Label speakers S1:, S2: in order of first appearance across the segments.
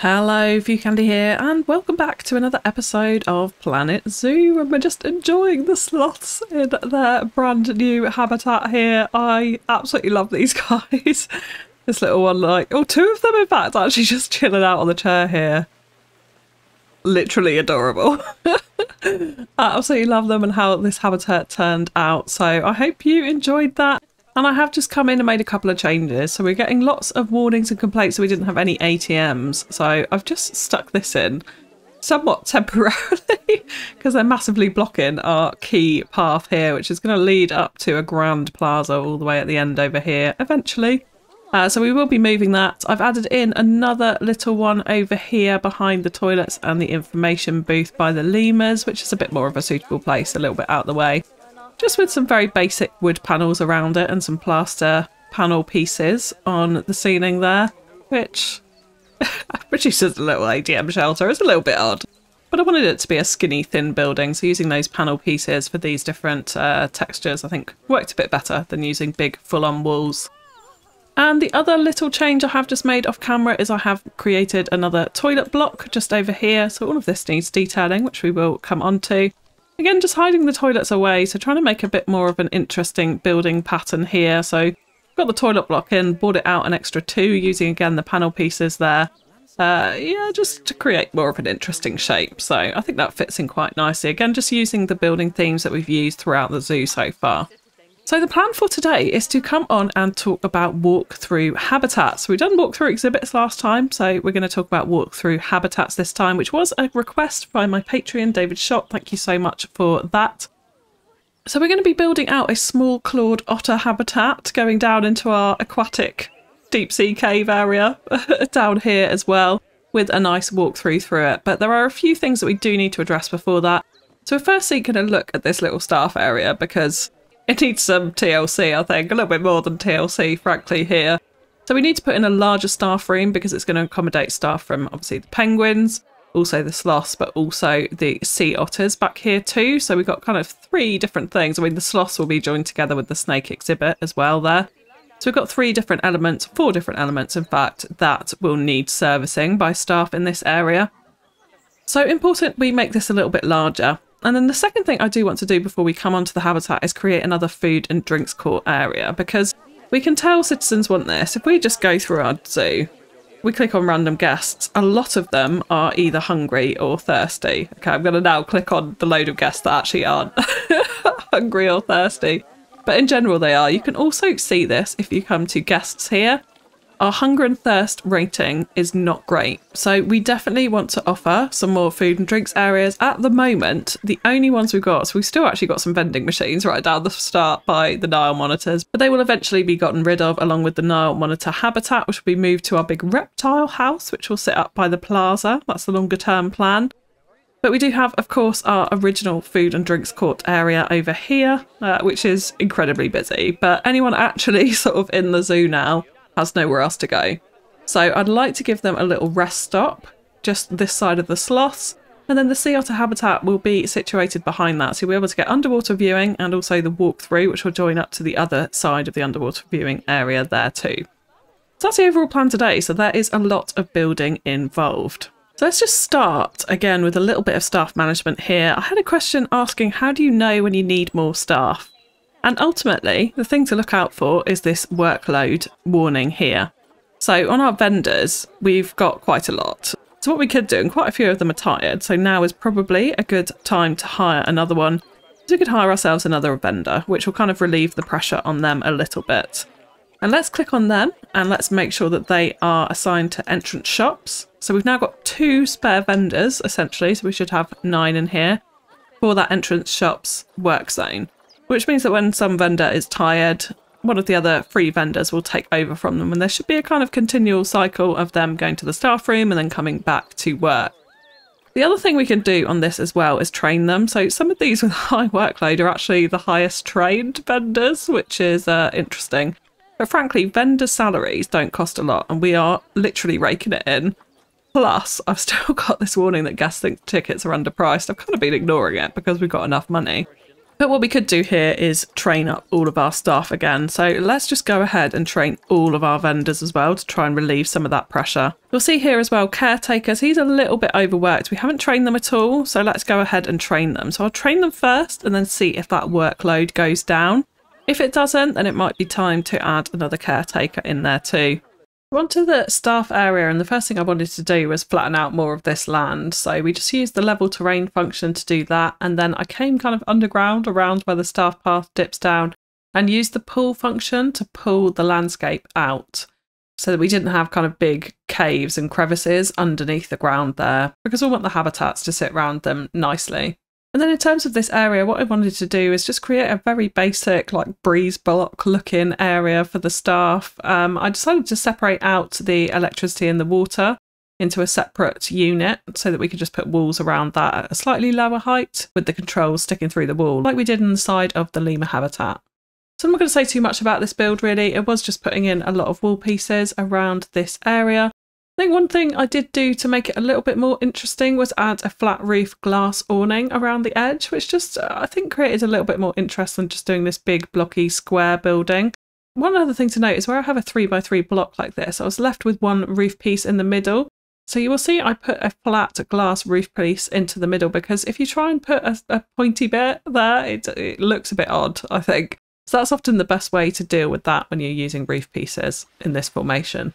S1: Hello, FewCandy here, and welcome back to another episode of Planet Zoo. And we're just enjoying the sloths in their brand new habitat here. I absolutely love these guys. this little one, like, oh, two of them, in fact, actually just chilling out on the chair here. Literally adorable. I absolutely love them and how this habitat turned out. So I hope you enjoyed that. And I have just come in and made a couple of changes. So we're getting lots of warnings and complaints that we didn't have any ATMs. So I've just stuck this in somewhat temporarily because they're massively blocking our key path here, which is going to lead up to a grand plaza all the way at the end over here eventually. Uh, so we will be moving that. I've added in another little one over here behind the toilets and the information booth by the lemurs, which is a bit more of a suitable place, a little bit out of the way just with some very basic wood panels around it and some plaster panel pieces on the ceiling there, which produces a little ATM shelter. It's a little bit odd. But I wanted it to be a skinny, thin building, so using those panel pieces for these different uh, textures I think worked a bit better than using big full-on walls. And the other little change I have just made off camera is I have created another toilet block just over here. So all of this needs detailing, which we will come on to. Again, just hiding the toilets away, so trying to make a bit more of an interesting building pattern here. So got the toilet block in, bought it out an extra two using again the panel pieces there. Uh, yeah, just to create more of an interesting shape. So I think that fits in quite nicely. Again, just using the building themes that we've used throughout the zoo so far. So the plan for today is to come on and talk about walk-through habitats. We've done walk-through exhibits last time, so we're going to talk about walk-through habitats this time, which was a request by my Patreon, David Shot. Thank you so much for that. So we're going to be building out a small clawed otter habitat going down into our aquatic deep sea cave area down here as well with a nice walkthrough through it. But there are a few things that we do need to address before that. So we're firstly going to look at this little staff area because it needs some TLC, I think, a little bit more than TLC, frankly, here. So we need to put in a larger staff room because it's going to accommodate staff from obviously the penguins, also the sloths, but also the sea otters back here too. So we've got kind of three different things. I mean, the sloths will be joined together with the snake exhibit as well there. So we've got three different elements, four different elements, in fact, that will need servicing by staff in this area. So important we make this a little bit larger. And then the second thing I do want to do before we come onto the habitat is create another food and drinks court area because we can tell citizens want this. If we just go through our zoo, we click on random guests, a lot of them are either hungry or thirsty. Okay, I'm going to now click on the load of guests that actually aren't hungry or thirsty. But in general, they are. You can also see this if you come to guests here our hunger and thirst rating is not great. So we definitely want to offer some more food and drinks areas. At the moment, the only ones we've got, so we've still actually got some vending machines right down the start by the Nile monitors, but they will eventually be gotten rid of along with the Nile monitor habitat, which will be moved to our big reptile house, which will sit up by the plaza. That's the longer term plan. But we do have, of course, our original food and drinks court area over here, uh, which is incredibly busy. But anyone actually sort of in the zoo now has nowhere else to go. So I'd like to give them a little rest stop just this side of the sloths. And then the sea otter habitat will be situated behind that. So you'll be able to get underwater viewing and also the walk-through, which will join up to the other side of the underwater viewing area there too. So that's the overall plan today. So there is a lot of building involved. So let's just start again with a little bit of staff management here. I had a question asking how do you know when you need more staff? And ultimately, the thing to look out for is this workload warning here. So on our vendors, we've got quite a lot. So what we could do, and quite a few of them are tired, so now is probably a good time to hire another one. So we could hire ourselves another vendor, which will kind of relieve the pressure on them a little bit. And let's click on them and let's make sure that they are assigned to entrance shops. So we've now got two spare vendors, essentially, so we should have nine in here for that entrance shops work zone which means that when some vendor is tired, one of the other free vendors will take over from them, and there should be a kind of continual cycle of them going to the staff room and then coming back to work. The other thing we can do on this as well is train them. So some of these with high workload are actually the highest trained vendors, which is uh, interesting. But frankly, vendor salaries don't cost a lot, and we are literally raking it in. Plus, I've still got this warning that guest think tickets are underpriced. I've kind of been ignoring it because we've got enough money. But what we could do here is train up all of our staff again. So let's just go ahead and train all of our vendors as well to try and relieve some of that pressure. You'll see here as well, caretakers, he's a little bit overworked. We haven't trained them at all. So let's go ahead and train them. So I'll train them first and then see if that workload goes down. If it doesn't, then it might be time to add another caretaker in there too. Onto the staff area, and the first thing I wanted to do was flatten out more of this land. So we just used the level terrain function to do that, and then I came kind of underground around where the staff path dips down and used the pull function to pull the landscape out so that we didn't have kind of big caves and crevices underneath the ground there because we want the habitats to sit around them nicely. And then in terms of this area, what I wanted to do is just create a very basic, like breeze block looking area for the staff. Um, I decided to separate out the electricity and the water into a separate unit so that we could just put walls around that at a slightly lower height with the controls sticking through the wall, like we did inside of the lemur habitat. So I'm not going to say too much about this build really, it was just putting in a lot of wall pieces around this area I think one thing I did do to make it a little bit more interesting was add a flat roof glass awning around the edge, which just uh, I think created a little bit more interest than just doing this big blocky square building. One other thing to note is where I have a 3x3 block like this, I was left with one roof piece in the middle. So you will see I put a flat glass roof piece into the middle because if you try and put a, a pointy bit there, it, it looks a bit odd, I think. So that's often the best way to deal with that when you're using roof pieces in this formation.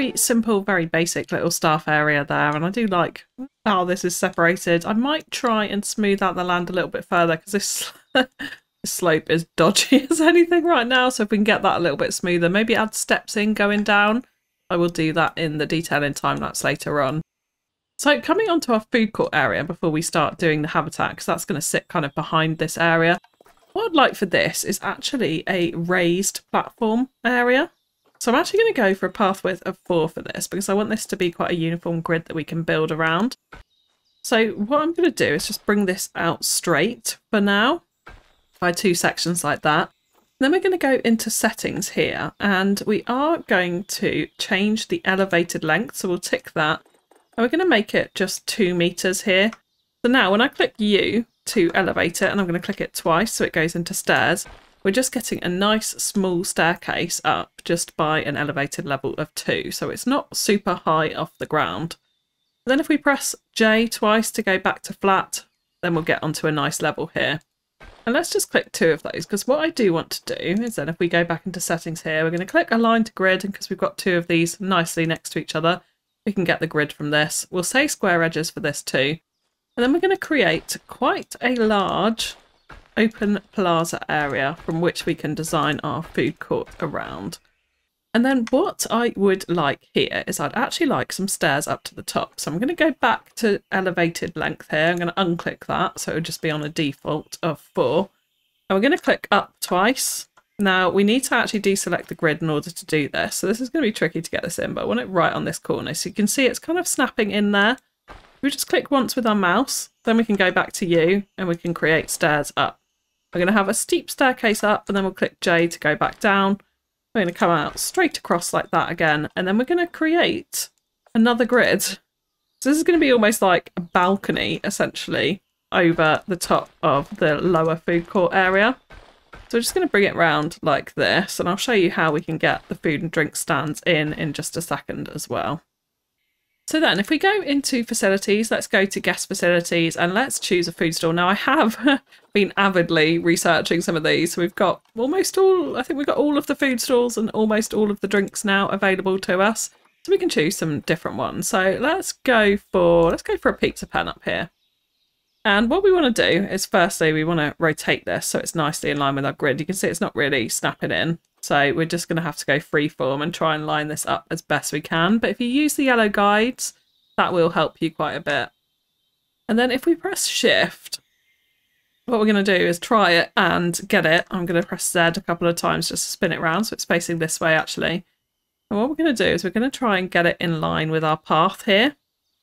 S1: Very simple, very basic little staff area there, and I do like how this is separated. I might try and smooth out the land a little bit further because this, slope is dodgy as anything right now. So if we can get that a little bit smoother, maybe add steps in going down. I will do that in the detailing time lapse later on. So coming onto our food court area before we start doing the habitat, because that's going to sit kind of behind this area. What I'd like for this is actually a raised platform area. So I'm actually going to go for a path width of 4 for this because I want this to be quite a uniform grid that we can build around. So what I'm going to do is just bring this out straight for now by two sections like that. Then we're going to go into settings here and we are going to change the elevated length. So we'll tick that and we're going to make it just two meters here. So now when I click U to elevate it and I'm going to click it twice so it goes into stairs, we're just getting a nice small staircase up just by an elevated level of two. So it's not super high off the ground. Then if we press J twice to go back to flat, then we'll get onto a nice level here. And let's just click two of those because what I do want to do is then if we go back into settings here, we're going to click align to grid and because we've got two of these nicely next to each other, we can get the grid from this. We'll say square edges for this too. And then we're going to create quite a large open plaza area from which we can design our food court around. And then what I would like here is I'd actually like some stairs up to the top. So I'm going to go back to elevated length here. I'm going to unclick that. So it would just be on a default of four. And we're going to click up twice Now we need to actually deselect the grid in order to do this. So this is going to be tricky to get this in, but I want it right on this corner. So U can see it's kind of snapping in there. We just click once with our mouse, then we can go back to you and we can create stairs up. We're going to have a steep staircase up and then we'll click J to go back down. We're going to come out straight across like that again. And then we're going to create another grid. So this is going to be almost like a balcony, essentially, over the top of the lower food court area. So we're just going to bring it round like this and I'll show you how we can get the food and drink stands in in just a second as well. So then if we go into facilities, let's go to guest facilities and let's choose a food store. Now I have been avidly researching some of these. So we've got almost all, I think we've got all of the food stalls and almost all of the drinks now available to us. So we can choose some different ones. So let's go for, let's go for a pizza pan up here. And what we want to do is firstly, we want to rotate this so it's nicely in line with our grid. You can see it's not really snapping in. So we're just going to have to go freeform and try and line this up as best we can. But if you use the yellow guides, that will help you quite a bit. And then if we press shift, what we're going to do is try it and get it. I'm going to press Z a couple of times just to spin it around so it's facing this way actually. And what we're going to do is we're going to try and get it in line with our path here.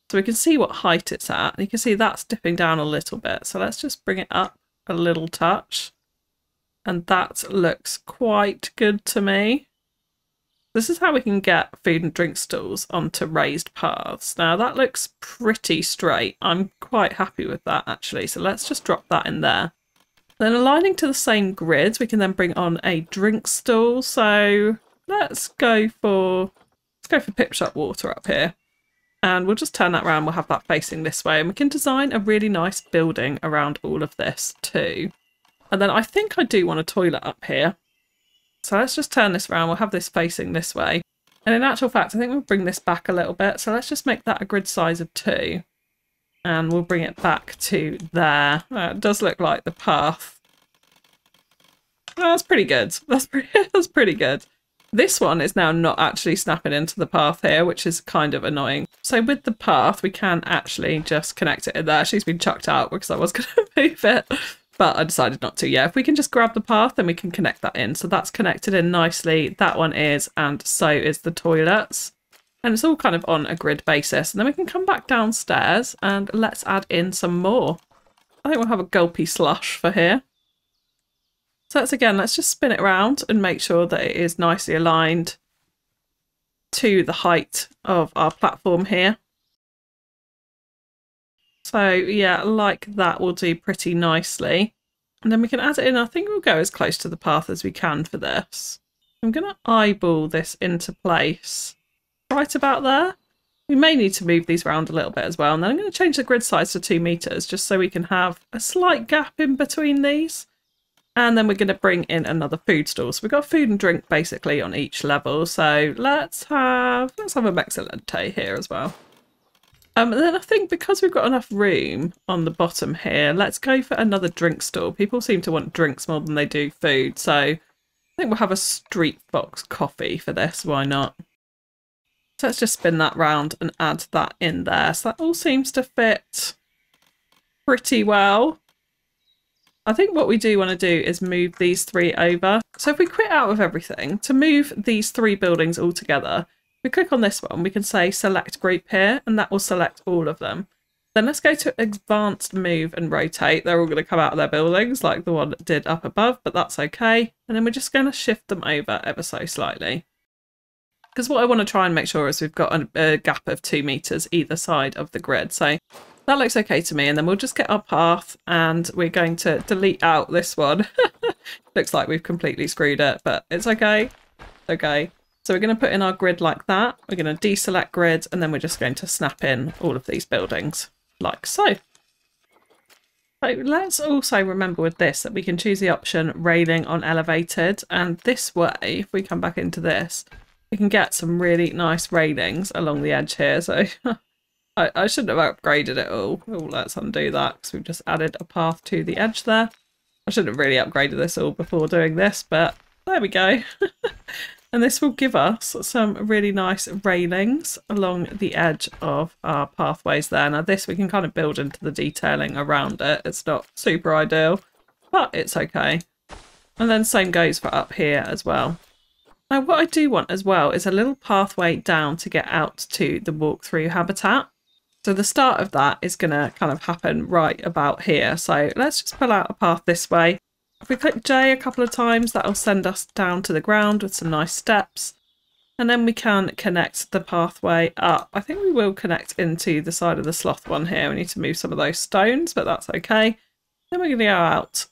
S1: So we can see what height it's at. You can see that's dipping down a little bit. So let's just bring it up a little touch. And that looks quite good to me. This is how we can get food and drink stalls onto raised paths. Now that looks pretty straight. I'm quite happy with that actually. So let's just drop that in there. Then aligning to the same grid, we can then bring on a drink stall. So let's go for let's go for Pip Shop Water up here and we'll just turn that around we'll have that facing this way and we can design a really nice building around all of this too and then I think I do want a toilet up here. So let's just turn this around. We'll have this facing this way. And in actual fact I think we'll bring this back a little bit. So let's just make that a grid size of two. And we'll bring it back to there. Uh, it does look like the path. Oh, that's pretty good. That's pretty that's pretty good. This one is now not actually snapping into the path here, which is kind of annoying. So with the path, we can actually just connect it in there. She's been chucked out because I was going to move it, but I decided not to. Yeah, if we can just grab the path, then we can connect that in. So that's connected in nicely. That one is, and so is the toilets. And it's all kind of on a grid basis. And then we can come back downstairs and let's add in some more. I think we'll have a gulpy slush for here. So that's again, let's just spin it around and make sure that it is nicely aligned to the height of our platform here. So yeah, like that will do pretty nicely. And then we can add it in. I think we'll go as close to the path as we can for this. I'm going to eyeball this into place right about there. We may need to move these around a little bit as well. And then I'm going to change the grid size to two meters just so we can have a slight gap in between these. And then we're going to bring in another food stall. So we've got food and drink basically on each level. So let's have let's have a Mexilente here as well. Um, and then I think because we've got enough room on the bottom here, let's go for another drink stall. People seem to want drinks more than they do food. So I think we'll have a street box coffee for this. Why not? So let's just spin that round and add that in there. So that all seems to fit pretty well. I think what we do want to do is move these three over. So if we quit out of everything, to move these three buildings all together, we click on this one, we can say select group here, and that will select all of them. Then let's go to advanced move and rotate. They're all going to come out of their buildings like the one did up above, but that's okay. And then we're just going to shift them over ever so slightly. Because what I want to try and make sure is we've got a, a gap of two meters either side of the grid. So that looks okay to me. And then we'll just get our path and we're going to delete out this one. looks like we've completely screwed it, but it's okay. Okay. So we're going to put in our grid like that. We're going to deselect grid and then we're just going to snap in all of these buildings like so. So let's also remember with this that we can choose the option railing on elevated and this way, if we come back into this, we can get some really nice railings along the edge here. So I, I shouldn't have upgraded it all. Oh, let's undo that because we've just added a path to the edge there. I shouldn't have really upgraded this all before doing this, but there we go. and this will give us some really nice railings along the edge of our pathways there. Now this we can kind of build into the detailing around it. It's not super ideal, but it's okay. And then same goes for up here as well. Now what I do want as well is a little pathway down to get out to the walk-through habitat. So the start of that is going to kind of happen right about here. So let's just pull out a path this way. If we click J a couple of times, that'll send us down to the ground with some nice steps. And then we can connect the pathway up. I think we will connect into the side of the sloth one here. We need to move some of those stones, but that's okay. Then we're going to go out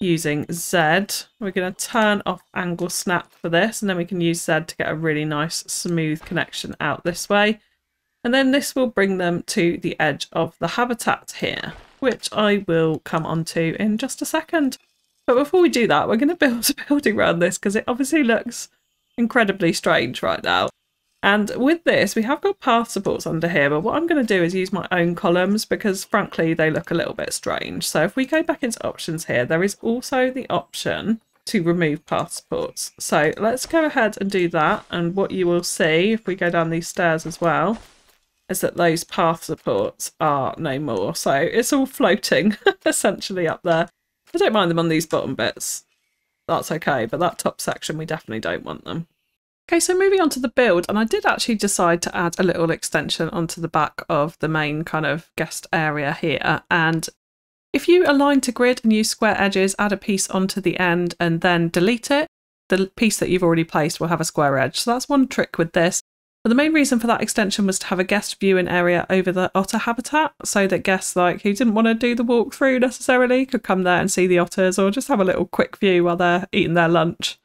S1: using Z. We're going to turn off angle snap for this, and then we can use Z to get a really nice smooth connection out this way. And then this will bring them to the edge of the habitat here, which I will come onto in just a second. But before we do that, we're going to build a building around this because it obviously looks incredibly strange right now. And with this, we have got path supports under here, but what I'm going to do is use my own columns because frankly, they look a little bit strange. So if we go back into options here, there is also the option to remove path supports. So let's go ahead and do that. And what you will see if we go down these stairs as well, is that those path supports are no more. So it's all floating essentially up there. I don't mind them on these bottom bits. That's okay, but that top section, we definitely don't want them. Okay, so moving on to the build, and I did actually decide to add a little extension onto the back of the main kind of guest area here. And if you align to grid and use square edges, add a piece onto the end and then delete it, the piece that you've already placed will have a square edge. So that's one trick with this. But the main reason for that extension was to have a guest viewing area over the otter habitat so that guests like who didn't want to do the walkthrough necessarily could come there and see the otters or just have a little quick view while they're eating their lunch.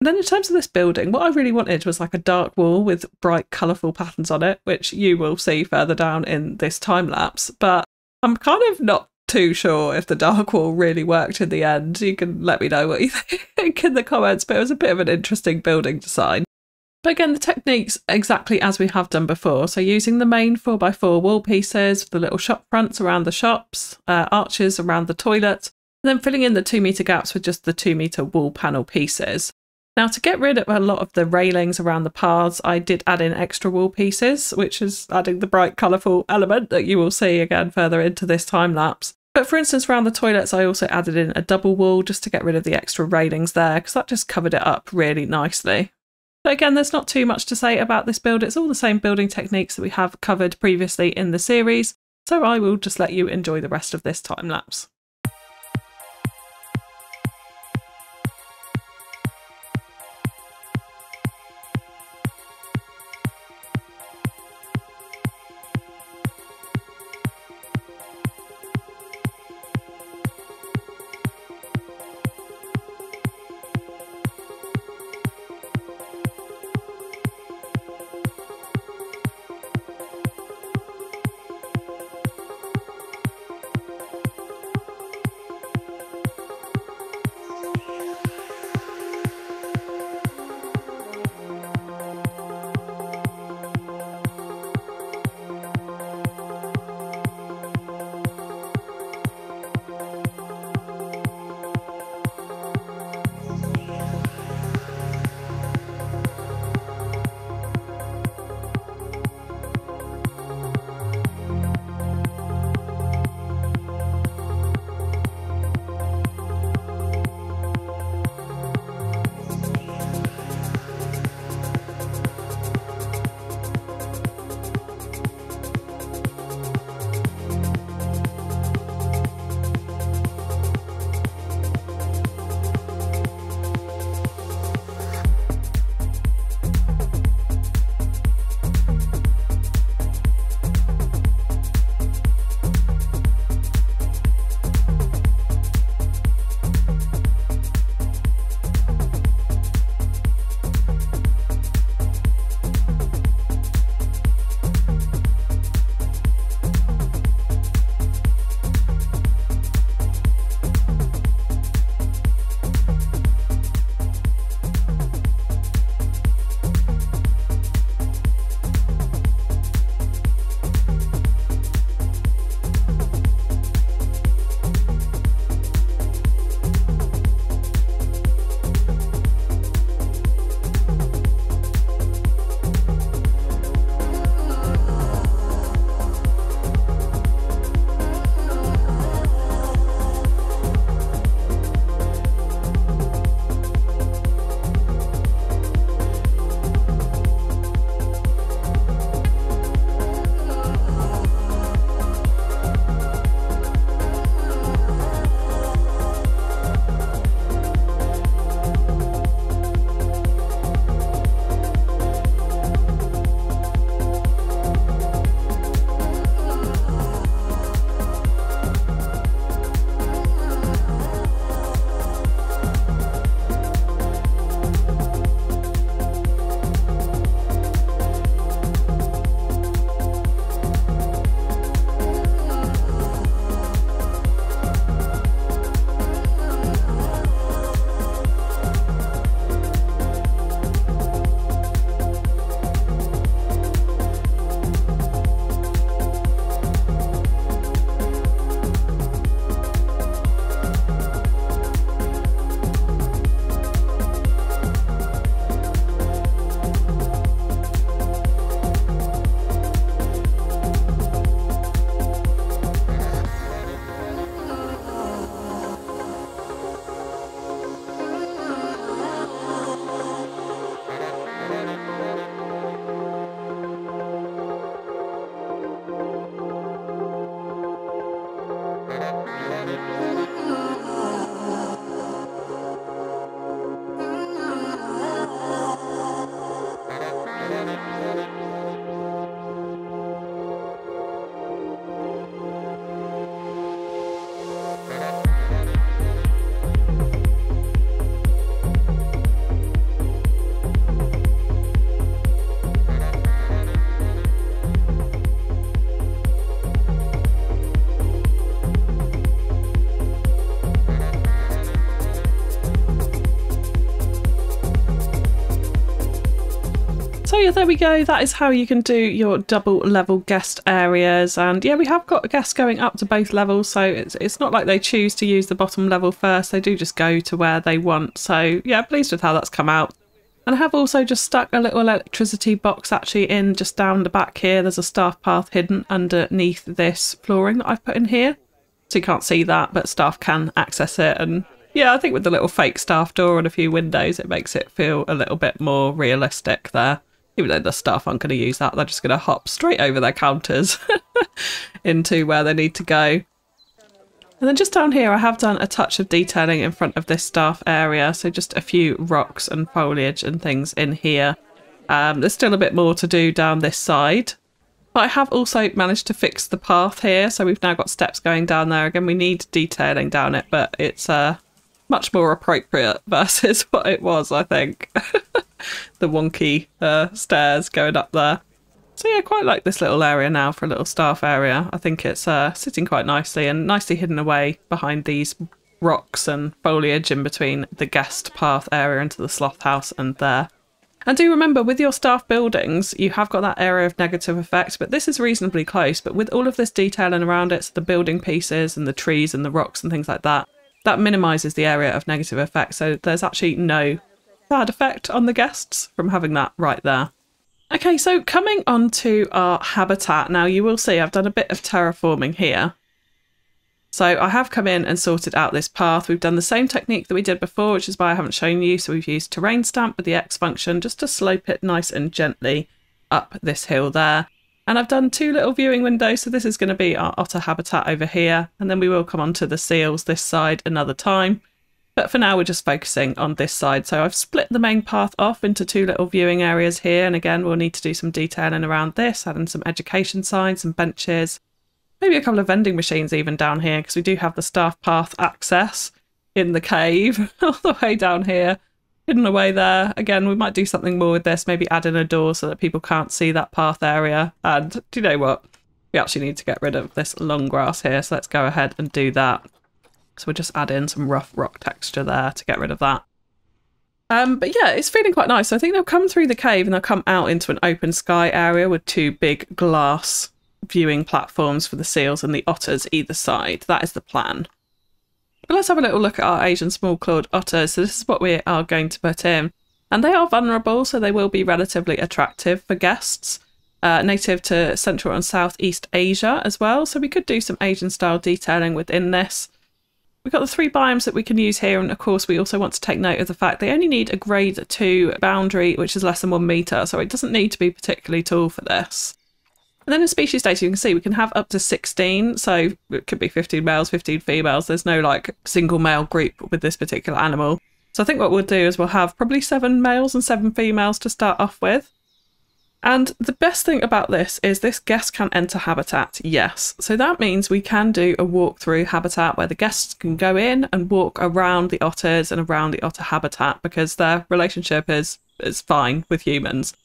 S1: And then in terms of this building, what I really wanted was like a dark wall with bright, colourful patterns on it, which you will see further down in this time lapse. But I'm kind of not too sure if the dark wall really worked in the end. You can let me know what you think in the comments, but it was a bit of an interesting building design. But again, the technique's exactly as we have done before. So using the main 4x4 wall pieces, the little shop fronts around the shops, uh, arches around the toilet, and then filling in the two metre gaps with just the two metre wall panel pieces. Now to get rid of a lot of the railings around the paths, I did add in extra wall pieces, which is adding the bright colourful element that you will see again further into this time lapse. But for instance, around the toilets, I also added in a double wall just to get rid of the extra railings there, because that just covered it up really nicely. But again, there's not too much to say about this build. It's all the same building techniques that we have covered previously in the series, so I will just let you enjoy the rest of this time lapse. Yeah, there we go. That is how you can do your double level guest areas. And yeah, we have got guests going up to both levels, so it's it's not like they choose to use the bottom level first. They do just go to where they want. So yeah, pleased with how that's come out. And I have also just stuck a little electricity box actually in just down the back here. There's a staff path hidden underneath this flooring that I've put in here. So you can't see that, but staff can access it. And yeah, I think with the little fake staff door and a few windows, it makes it feel a little bit more realistic there even though the staff aren't going to use that, they're just going to hop straight over their counters into where they need to go. And then just down here, I have done a touch of detailing in front of this staff area. So just a few rocks and foliage and things in here. Um, there's still a bit more to do down this side. But I have also managed to fix the path here. So we've now got steps going down there. Again, we need detailing down it, but it's uh, much more appropriate versus what it was, I think. the wonky uh, stairs going up there. So yeah, quite like this little area now for a little staff area. I think it's uh, sitting quite nicely and nicely hidden away behind these rocks and foliage in between the guest path area into the sloth house and there. And do remember, with your staff buildings, you have got that area of negative effect, but this is reasonably close. But with all of this detailing around it, so the building pieces and the trees and the rocks and things like that, that minimises the area of negative effect. So there's actually no bad effect on the guests from having that right there. Okay, so coming on to our habitat. Now you will see I've done a bit of terraforming here. So I have come in and sorted out this path. We've done the same technique that we did before, which is why I haven't shown you. So we've used terrain stamp with the X function just to slope it nice and gently up this hill there. And I've done two little viewing windows. So this is going to be our otter habitat over here. And then we will come on to the seals this side another time. But for now, we're just focusing on this side. So I've split the main path off into two little viewing areas here. And again, we'll need to do some detailing around this, adding some education signs and benches, maybe a couple of vending machines even down here, because we do have the staff path access in the cave all the way down here, hidden away there. Again, we might do something more with this, maybe add in a door so that people can't see that path area. And do you know what? We actually need to get rid of this long grass here, so let's go ahead and do that. So we'll just add in some rough rock texture there to get rid of that. Um, but yeah, it's feeling quite nice. So I think they'll come through the cave and they'll come out into an open sky area with two big glass viewing platforms for the seals and the otters either side. That is the plan. But let's have a little look at our Asian small clawed otters. So this is what we are going to put in. And they are vulnerable, so they will be relatively attractive for guests. Uh, native to Central and Southeast Asia as well. So we could do some Asian style detailing within this. We've got the three biomes that we can use here, and of course, we also want to take note of the fact they only need a grade 2 boundary, which is less than one metre, so it doesn't need to be particularly tall for this. And then in species data, you can see we can have up to 16, so it could be 15 males, 15 females. There's no like single male group with this particular animal. So I think what we'll do is we'll have probably seven males and seven females to start off with. And the best thing about this is this guest can enter habitat, yes. So that means we can do a walkthrough habitat where the guests can go in and walk around the otters and around the otter habitat because their relationship is is fine with humans.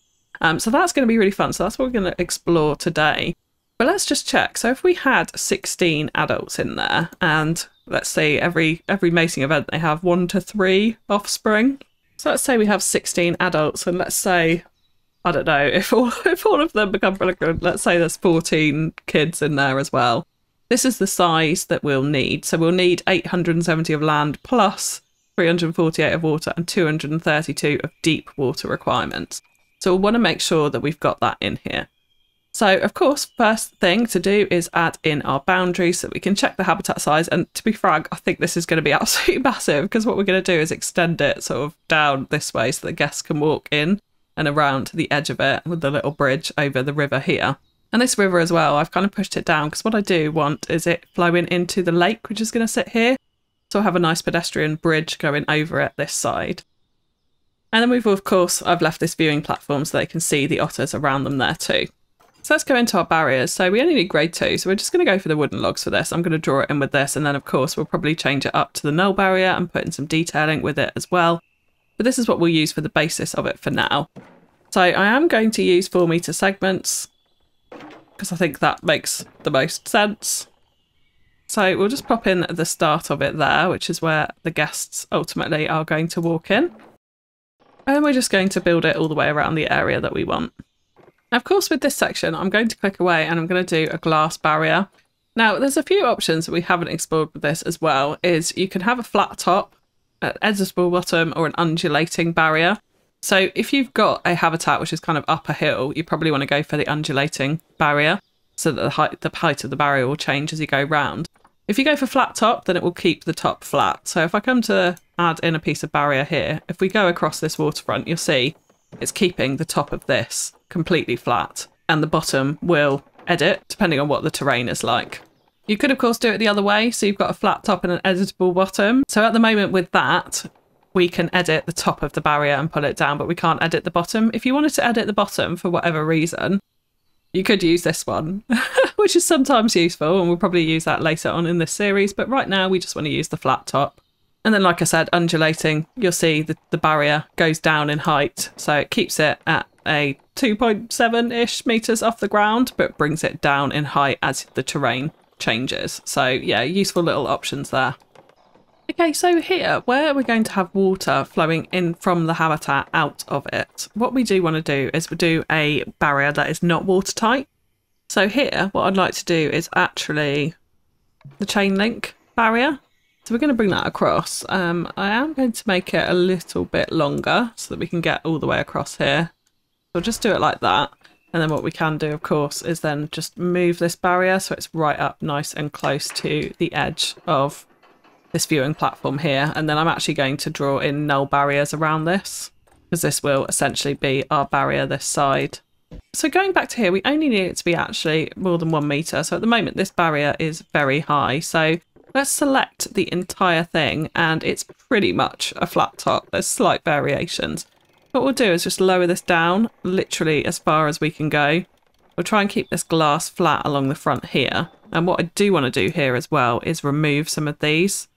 S1: Um, so that's going to be really fun. So that's what we're going to explore today. But let's just check. So if we had 16 adults in there and let's say every every mating event they have one to three offspring. So let's say we have 16 adults and let's say I don't know if all if all of them become pregnant. Let's say there's 14 kids in there as well. This is the size that we'll need. So we'll need 870 of land plus 348 of water and 232 of deep water requirements. So we'll want to make sure that we've got that in here. So of course, first thing to do is add in our boundaries so we can check the habitat size. And to be frank, I think this is going to be absolutely massive because what we're going to do is extend it sort of down this way so the guests can walk in and around the edge of it with the little bridge over the river here. And this river as well, I've kind of pushed it down because what I do want is it flowing into the lake, which is going to sit here. So I have a nice pedestrian bridge going over it this side. And then we've, of course, I've left this viewing platform so they can see the otters around them there too. So let's go into our barriers. So we only need grade two, so we're just going to go for the wooden logs for this. I'm going to draw it in with this, and then of course we'll probably change it up to the null barrier and put in some detailing with it as well. But this is what we'll use for the basis of it for now. So I am going to use four meter segments because I think that makes the most sense. So we'll just pop in the start of it there, which is where the guests ultimately are going to walk in. And we're just going to build it all the way around the area that we want. Now, of course, with this section, I'm going to click away and I'm going to do a glass barrier. Now, there's a few options that we haven't explored with this as well, is you can have a flat top, an editable bottom, or an undulating barrier. So if you've got a habitat which is kind of up a hill, you probably want to go for the undulating barrier so that the height, the height of the barrier will change as you go round. If you go for flat top, then it will keep the top flat. So if I come to add in a piece of barrier here, if we go across this waterfront, you'll see it's keeping the top of this completely flat and the bottom will edit depending on what the terrain is like. You could of course do it the other way, so you've got a flat top and an editable bottom. So at the moment with that, we can edit the top of the barrier and pull it down, but we can't edit the bottom. If you wanted to edit the bottom for whatever reason, you could use this one, which is sometimes useful, and we'll probably use that later on in this series, but right now we just want to use the flat top. And then, like I said, undulating, you'll see the, the barrier goes down in height, so it keeps it at a 2.7-ish meters off the ground, but brings it down in height as the terrain changes. So yeah, useful little options there. Okay, so here, where we're going to have water flowing in from the habitat out of it, what we do want to do is we do a barrier that is not watertight. So here, what I'd like to do is actually the chain link barrier. So we're going to bring that across. Um, I am going to make it a little bit longer so that we can get all the way across here. So just do it like that. And then what we can do, of course, is then just move this barrier so it's right up nice and close to the edge of this viewing platform here. And then I'm actually going to draw in null barriers around this because this will essentially be our barrier this side. So going back to here, we only need it to be actually more than one meter. So at the moment, this barrier is very high. So let's select the entire thing and it's pretty much a flat top. There's slight variations. What we'll do is just lower this down literally as far as we can go. We'll try and keep this glass flat along the front here. And what I do want to do here as well is remove some of these.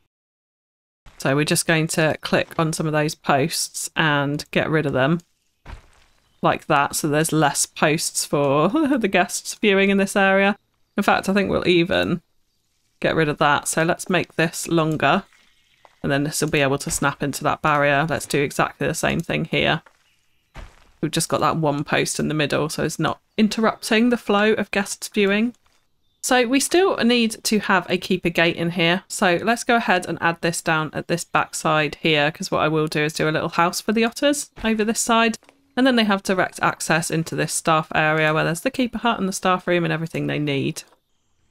S1: So we're just going to click on some of those posts and get rid of them like that. So there's less posts for the guests viewing in this area. In fact, I think we'll even get rid of that. So let's make this longer and then this will be able to snap into that barrier. Let's do exactly the same thing here. We've just got that one post in the middle, so it's not interrupting the flow of guests viewing. So we still need to have a keeper gate in here. So let's go ahead and add this down at this back side here, because what I will do is do a little house for the otters over this side. And then they have direct access into this staff area where there's the keeper hut and the staff room and everything they need.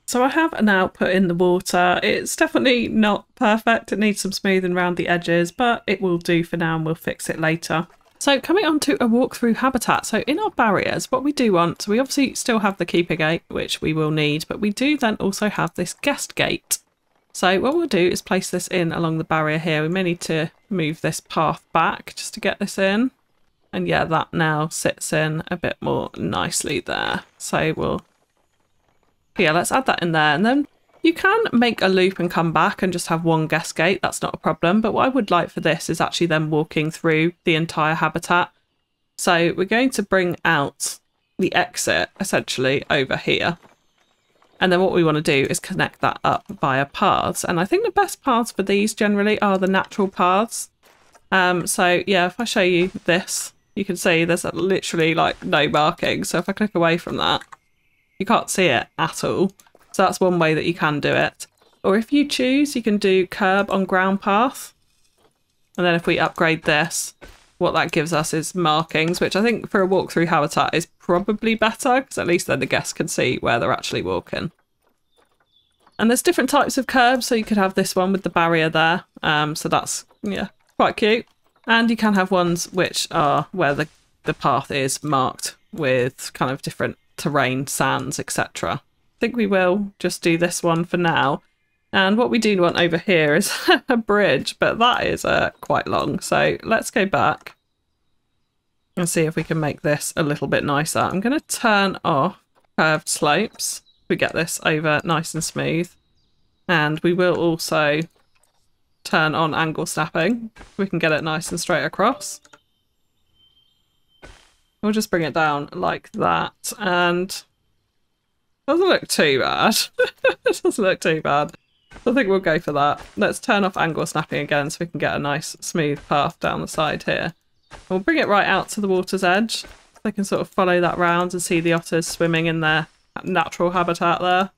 S1: So I have an output in the water. It's definitely not perfect. It needs some smoothing around the edges, but it will do for now and we'll fix it later. So coming on to a walkthrough habitat. So in our barriers, what we do want, so we obviously still have the keeper gate, which we will need, but we do then also have this guest gate. So what we'll do is place this in along the barrier here. We may need to move this path back just to get this in. And yeah, that now sits in a bit more nicely there. So we'll, yeah, let's add that in there. And then you can make a loop and come back and just have one guest gate, that's not a problem. But what I would like for this is actually then walking through the entire habitat. So we're going to bring out the exit essentially over here. And then what we want to do is connect that up via paths. And I think the best paths for these generally are the natural paths. Um, so yeah, if I show you this, you can see there's literally like no marking. So if I click away from that, you can't see it at all. So that's one way that you can do it. Or if you choose, you can do curb on ground path. And then if we upgrade this, what that gives us is markings, which I think for a walkthrough habitat is probably better because at least then the guests can see where they're actually walking. And there's different types of curbs, so you could have this one with the barrier there. Um, so that's, yeah, quite cute. And you can have ones which are where the, the path is marked with kind of different terrain, sands, etc. I think we will just do this one for now. And what we do want over here is a bridge, but that is uh, quite long. So let's go back and see if we can make this a little bit nicer. I'm going to turn off curved slopes. We get this over nice and smooth. And we will also turn on angle snapping. We can get it nice and straight across. We'll just bring it down like that and doesn't look too bad. it doesn't look too bad. I think we'll go for that. Let's turn off angle snapping again so we can get a nice smooth path down the side here. We'll bring it right out to the water's edge. So they can sort of follow that round and see the otters swimming in their natural habitat there.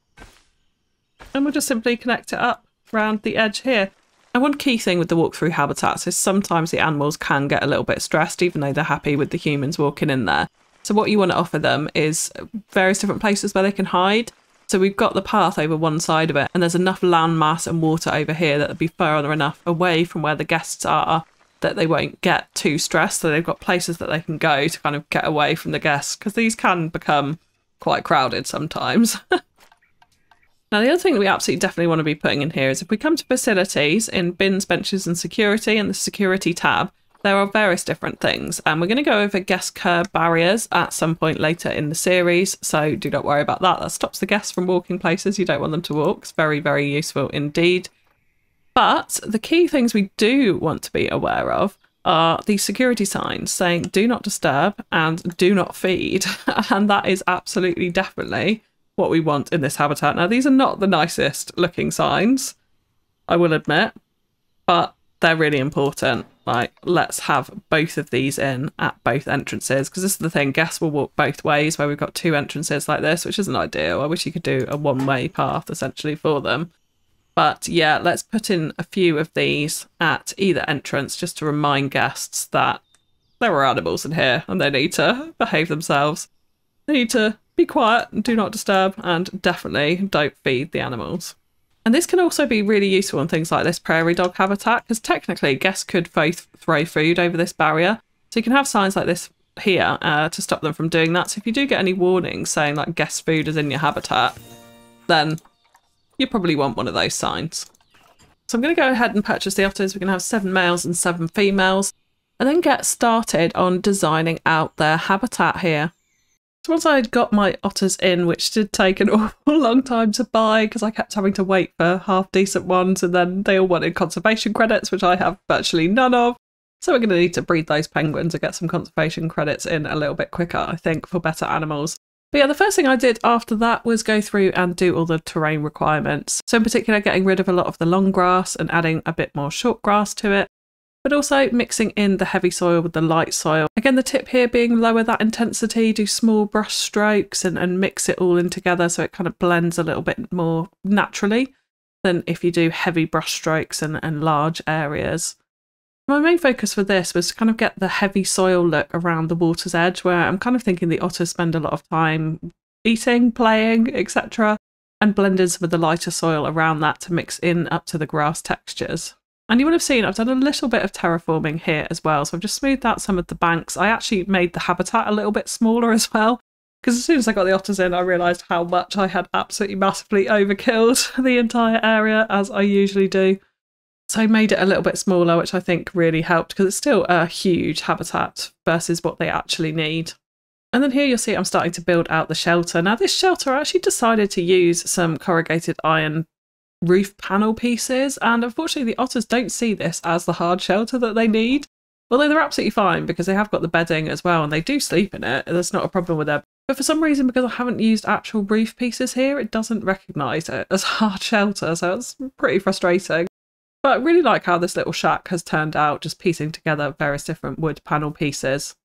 S1: And we'll just simply connect it up around the edge here. And one key thing with the walk-through habitats is sometimes the animals can get a little bit stressed even though they're happy with the humans walking in there. So what you want to offer them is various different places where they can hide. So we've got the path over one side of it and there's enough land mass and water over here that would be far enough away from where the guests are that they won't get too stressed. So they've got places that they can go to kind of get away from the guests because these can become quite crowded sometimes. now, the other thing that we absolutely definitely want to be putting in here is if we come to facilities in bins, benches, and security and the security tab, there are various different things. And we're going to go over guest curb barriers at some point later in the series. So do not worry about that. That stops the guests from walking places you don't want them to walk. It's very, very useful indeed. But the key things we do want to be aware of are the security signs saying do not disturb and do not feed. and that is absolutely definitely what we want in this habitat. Now, these are not the nicest looking signs, I will admit, but they're really important. Like, let's have both of these in at both entrances because this is the thing guests will walk both ways where we've got two entrances like this, which isn't ideal. I wish you could do a one way path essentially for them. But yeah, let's put in a few of these at either entrance just to remind guests that there are animals in here and they need to behave themselves. They need to be quiet do not disturb and definitely don't feed the animals. And this can also be really useful in things like this prairie dog habitat because technically guests could both throw food over this barrier. So you can have signs like this here uh, to stop them from doing that. So if you do get any warnings saying like guest food is in your habitat, then you probably want one of those signs. So I'm going to go ahead and purchase the otters. We're going to have seven males and seven females and then get started on designing out their habitat here. Once I had got my otters in, which did take an awful long time to buy because I kept having to wait for half decent ones and then they all wanted conservation credits, which I have virtually none of. So we're going to need to breed those penguins and get some conservation credits in a little bit quicker, I think, for better animals. But yeah, the first thing I did after that was go through and do all the terrain requirements. So in particular, getting rid of a lot of the long grass and adding a bit more short grass to it, but also mixing in the heavy soil with the light soil. Again, the tip here being lower that intensity, do small brush strokes and, and mix it all in together so it kind of blends a little bit more naturally than if you do heavy brush strokes and, and large areas. My main focus for this was to kind of get the heavy soil look around the water's edge, where I'm kind of thinking the otters spend a lot of time eating, playing, etc., and blend in some of the lighter soil around that to mix in up to the grass textures. And you will have seen I've done a little bit of terraforming here as well. So I've just smoothed out some of the banks. I actually made the habitat a little bit smaller as well. Because as soon as I got the otters in, I realised how much I had absolutely massively overkilled the entire area, as I usually do. So I made it a little bit smaller, which I think really helped because it's still a huge habitat versus what they actually need. And then here you'll see I'm starting to build out the shelter. Now this shelter, I actually decided to use some corrugated iron roof panel pieces. And unfortunately the otters don't see this as the hard shelter that they need. Although they're absolutely fine because they have got the bedding as well and they do sleep in it. There's not a problem with that. But for some reason, because I haven't used actual roof pieces here, it doesn't recognise it as hard shelter. So it's pretty frustrating. But I really like how this little shack has turned out, just piecing together various different wood panel pieces.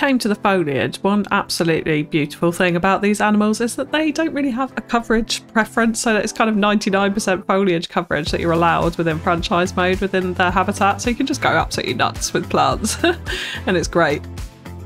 S1: Came to the foliage, one absolutely beautiful thing about these animals is that they don't really have a coverage preference. So it's kind of 99% foliage coverage that you're allowed within franchise mode within their habitat. So you can just go absolutely nuts with plants and it's great.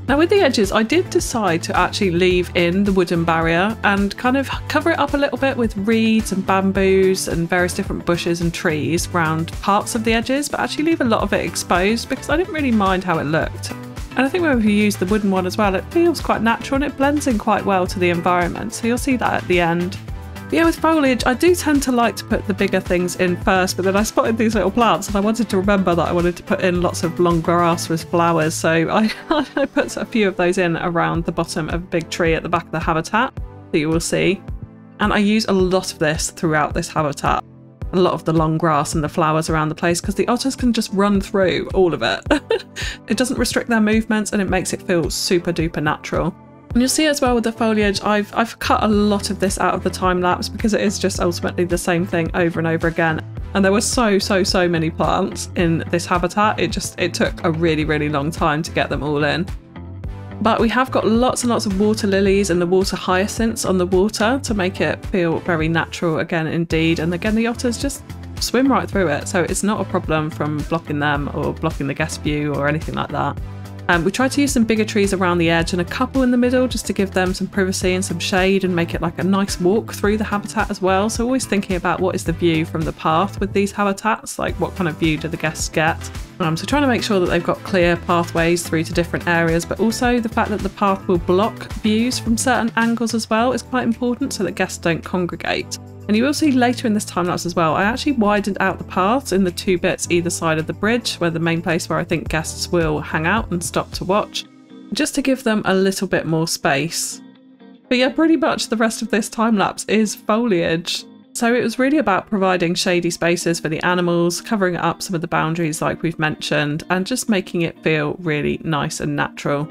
S1: Now with the edges, I did decide to actually leave in the wooden barrier and kind of cover it up a little bit with reeds and bamboos and various different bushes and trees around parts of the edges, but actually leave a lot of it exposed because I didn't really mind how it looked. And I think when you use the wooden one as well, it feels quite natural and it blends in quite well to the environment. So you'll see that at the end. But yeah, with foliage, I do tend to like to put the bigger things in first, but then I spotted these little plants and I wanted to remember that I wanted to put in lots of long grass with flowers. So I, I put a few of those in around the bottom of a big tree at the back of the habitat that you will see. And I use a lot of this throughout this habitat. A lot of the long grass and the flowers around the place because the otters can just run through all of it. it doesn't restrict their movements and it makes it feel super duper natural. And you'll see as well with the foliage, I've, I've cut a lot of this out of the time lapse because it is just ultimately the same thing over and over again. And there were so, so, so many plants in this habitat. It just, it took a really, really long time to get them all in. But we have got lots and lots of water lilies and the water hyacinths on the water to make it feel very natural again indeed. And again, the otters just swim right through it. So it's not a problem from blocking them or blocking the guest view or anything like that. Um, we tried to use some bigger trees around the edge and a couple in the middle just to give them some privacy and some shade and make it like a nice walk through the habitat as well. So always thinking about what is the view from the path with these habitats, like what kind of view do the guests get. Um, so trying to make sure that they've got clear pathways through to different areas, but also the fact that the path will block views from certain angles as well is quite important so that guests don't congregate. And you will see later in this time lapse as well, I actually widened out the paths in the two bits either side of the bridge, where the main place where I think guests will hang out and stop to watch, just to give them a little bit more space. But yeah, pretty much the rest of this time lapse is foliage. So it was really about providing shady spaces for the animals, covering up some of the boundaries like we've mentioned, and just making it feel really nice and natural.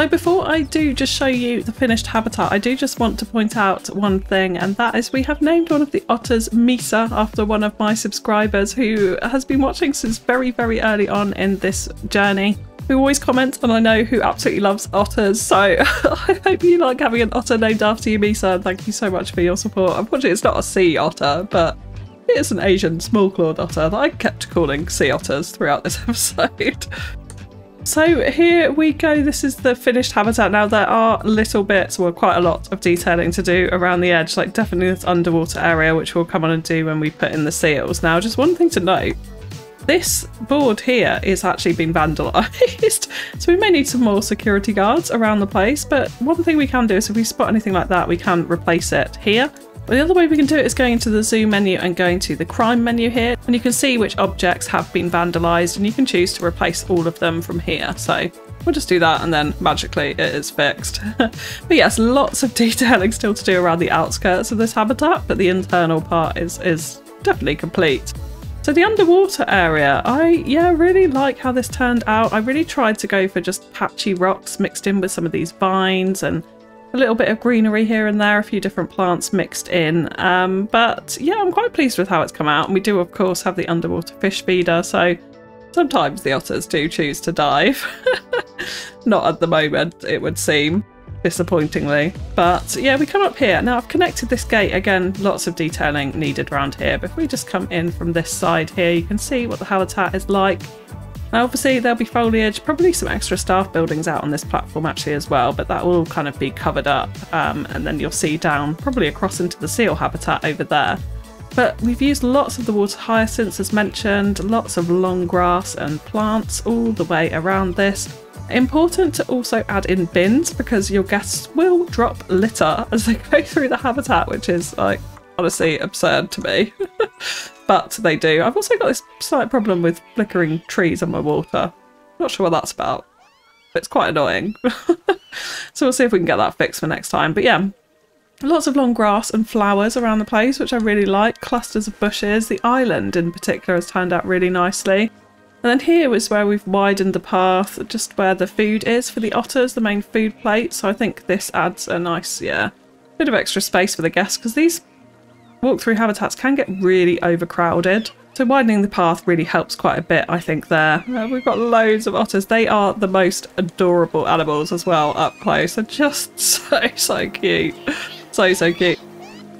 S1: So before I do just show you the finished habitat, I do just want to point out one thing, and that is we have named one of the otters Misa after one of my subscribers who has been watching since very, very early on in this journey. Who always comments, and I know who absolutely loves otters. So I hope you like having an otter named after you, Misa. And thank you so much for your support. Unfortunately, it's not a sea otter, but it is an Asian small clawed otter that I kept calling sea otters throughout this episode. So here we go. This is the finished habitat. Now there are little bits, well quite a lot of detailing to do around the edge, like definitely this underwater area, which we'll come on and do when we put in the seals. Now just one thing to note, this board here is actually been vandalised. so we may need some more security guards around the place, but one thing we can do is if we spot anything like that, we can replace it here. The other way we can do it is going into the zoo menu and going to the crime menu here, and you can see which objects have been vandalised, and you can choose to replace all of them from here. So we'll just do that and then magically it is fixed. but yes, lots of detailing still to do around the outskirts of this habitat, but the internal part is, is definitely complete. So the underwater area, I yeah really like how this turned out. I really tried to go for just patchy rocks mixed in with some of these vines and a little bit of greenery here and there, a few different plants mixed in. Um, but yeah, I'm quite pleased with how it's come out. And we do, of course, have the underwater fish feeder, so sometimes the otters do choose to dive. Not at the moment, it would seem, disappointingly. But yeah, we come up here. Now I've connected this gate. Again, lots of detailing needed around here. But if we just come in from this side here, you can see what the habitat is like. Now obviously there'll be foliage, probably some extra staff buildings out on this platform actually as well, but that will kind of be covered up um, and then you'll see down probably across into the seal habitat over there. But we've used lots of the water hyacinths as mentioned, lots of long grass and plants all the way around this. Important to also add in bins because your guests will drop litter as they go through the habitat, which is like honestly absurd to me. but they do. I've also got this slight problem with flickering trees on my water. Not sure what that's about. It's quite annoying. so we'll see if we can get that fixed for next time. But yeah, lots of long grass and flowers around the place, which I really like. Clusters of bushes. The island in particular has turned out really nicely. And then here is where we've widened the path, just where the food is for the otters, the main food plate. So I think this adds a nice, yeah, bit of extra space for the guests because these walk-through habitats can get really overcrowded. So widening the path really helps quite a bit, I think, there. Uh, we've got loads of otters. They are the most adorable animals as well up close. They're just so, so cute. So, so cute.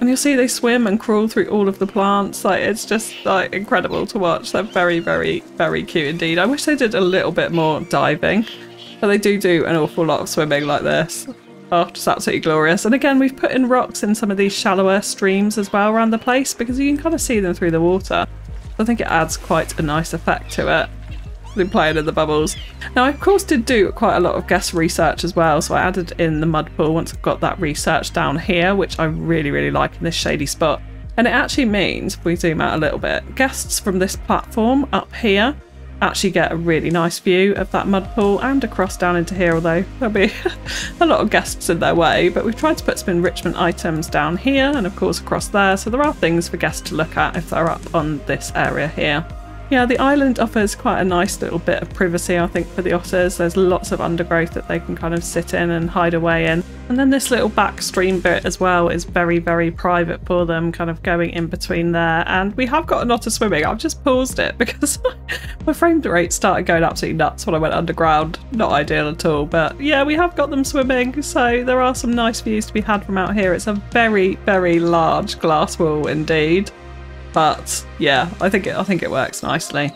S1: And you'll see they swim and crawl through all of the plants. Like, it's just, like, incredible to watch. They're very, very, very cute indeed. I wish they did a little bit more diving. But they do do an awful lot of swimming like this. Oh, just absolutely glorious. And again, we've put in rocks in some of these shallower streams as well around the place because you can kind of see them through the water. I think it adds quite a nice effect to it. Been playing in the bubbles. Now, I of course did do quite a lot of guest research as well, so I added in the mud pool once I've got that research down here, which I really, really like in this shady spot. And it actually means, if we zoom out a little bit, guests from this platform up here actually get a really nice view of that mud pool and across down into here, although there'll be a lot of guests in their way. But we've tried to put some enrichment items down here and of course across there, so there are things for guests to look at if they're up on this area here. Yeah, the island offers quite a nice little bit of privacy, I think, for the otters. There's lots of undergrowth that they can kind of sit in and hide away in. And then this little back stream bit as well is very, very private for them, kind of going in between there. And we have got an otter swimming. I've just paused it because my frame rate started going absolutely nuts when I went underground. Not ideal at all, but yeah, we have got them swimming. So there are some nice views to be had from out here. It's a very, very large glass wall indeed. But yeah, I think it, I think it works nicely.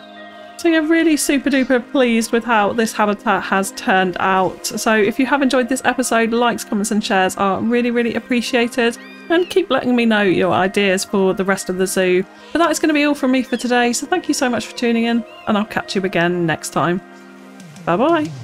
S1: So yeah, really super duper pleased with how this habitat has turned out. So if you have enjoyed this episode, likes, comments and shares are really, really appreciated. And keep letting me know your ideas for the rest of the zoo. But that is going to be all from me for today, so thank you so much for tuning in, and I'll catch you again next time. Bye bye.